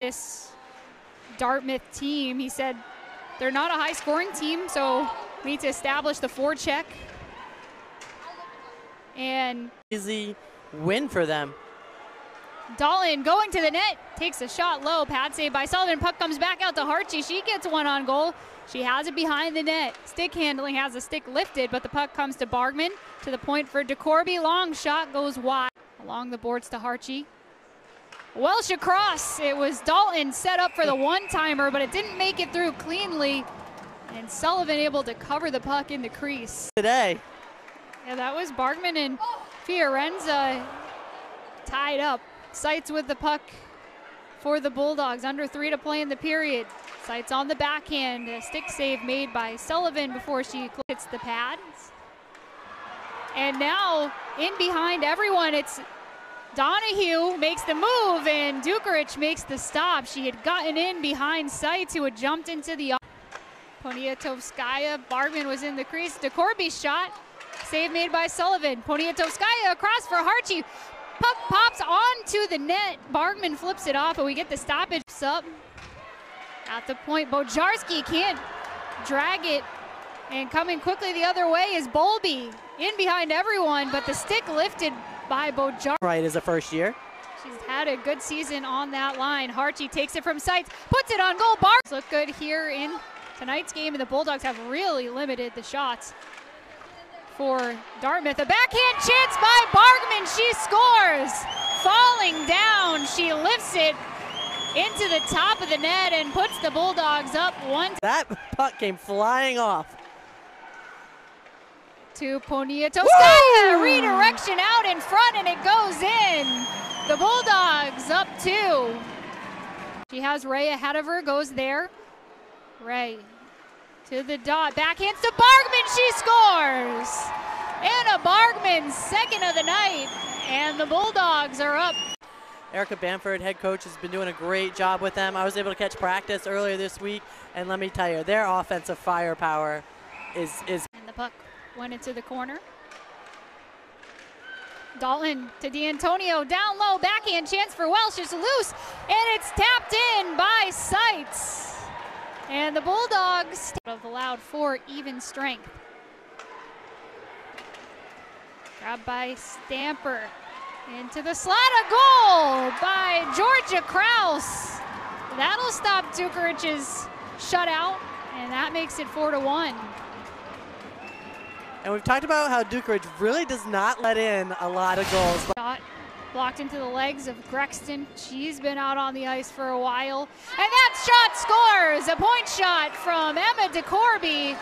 this Dartmouth team. He said they're not a high scoring team, so we need to establish the forecheck. And Easy win for them. Dalton going to the net, takes a shot low, pad save by Sullivan. Puck comes back out to Hartje. She gets one on goal. She has it behind the net. Stick handling has the stick lifted, but the puck comes to Bargman to the point for DeCorby. Long shot goes wide along the boards to Hartje. Welsh across. It was Dalton set up for the one timer, but it didn't make it through cleanly. And Sullivan able to cover the puck in the crease. Today, Yeah, that was Bargman and Fiorenza tied up. Seitz with the puck for the Bulldogs. Under three to play in the period. Seitz on the backhand. A stick save made by Sullivan before she hits the pads. And now in behind everyone, it's Donahue makes the move and Dukerich makes the stop. She had gotten in behind Seitz who had jumped into the Poniatovskaia. Bargman was in the crease. DeCorby's shot. Save made by Sullivan. Poniatovskaia across for Hartje. Puck pops onto the net. Bargman flips it off, and we get the stoppage up. At the point, Bojarski can't drag it. And coming quickly the other way is Bolby. In behind everyone, but the stick lifted by Bojarski. right, is a first year. She's had a good season on that line. Hartje takes it from Seitz, puts it on goal. Bar look good here in tonight's game, and the Bulldogs have really limited the shots for Dartmouth. A backhand chance by Bargman. She scores. Falling down, she lifts it into the top of the net and puts the Bulldogs up one That puck came flying off. To Poniatovskaia. Redirection out in front and it goes in. The Bulldogs up two. She has Ray ahead of her, goes there. Ray to the dot, backhands to Bargman, she scores! Anna Bargman, second of the night, and the Bulldogs are up. Erica Bamford, head coach, has been doing a great job with them. I was able to catch practice earlier this week, and let me tell you, their offensive firepower is is And the puck went into the corner. Dalton to D'Antonio, down low, backhand chance for Welsh is loose, and it's tapped in by Seitz. And the Bulldogs have allowed four even strength. Grabbed by Stamper. Into the slot, a goal by Georgia Kraus. That'll stop Dukerich's shutout, and that makes it four to one. And we've talked about how Dukerich really does not let in a lot of goals. Shot blocked into the legs of Grexton. She's been out on the ice for a while. And that shot scores! A point shot from Emma DeCorby.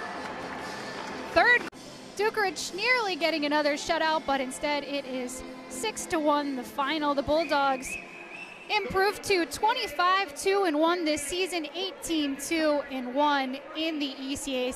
Third, Dukerich nearly getting another shutout, but instead it is 6 to 1 the final. The Bulldogs improved to 25 2 and 1 this season, 18 2 and 1 in the ECAC.